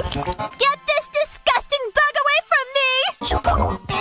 Get this disgusting bug away from me!